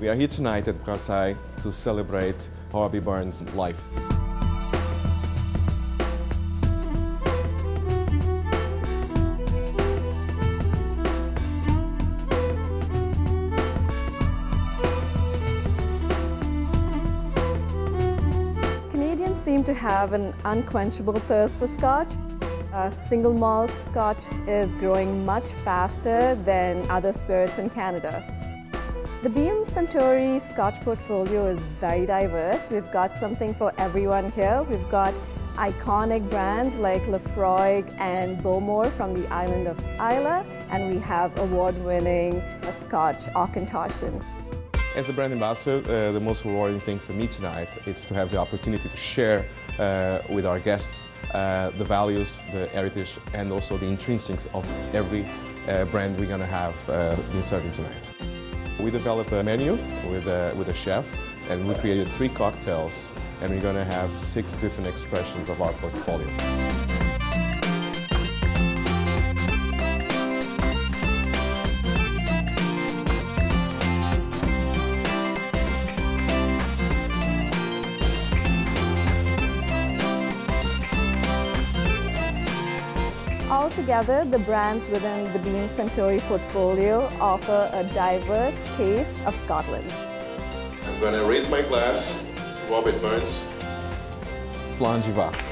We are here tonight at Brassai to celebrate Robbie Burns' life. Canadians seem to have an unquenchable thirst for scotch. Uh, single malt scotch is growing much faster than other spirits in Canada. The Beam Suntory Scotch portfolio is very diverse. We've got something for everyone here. We've got iconic brands like Laphroaig and Bowmore from the island of Islay, and we have award-winning Scotch Auchentoshan. As a brand ambassador, uh, the most rewarding thing for me tonight is to have the opportunity to share uh, with our guests uh, the values, the heritage, and also the intrinsics of every uh, brand we're going to have uh, been serving tonight. We developed a menu with a, with a chef, and we created three cocktails, and we're going to have six different expressions of our portfolio. Altogether, the brands within the Beam Suntory portfolio offer a diverse taste of Scotland. I'm going to raise my glass to Robert Burns. Slàinte Mhath.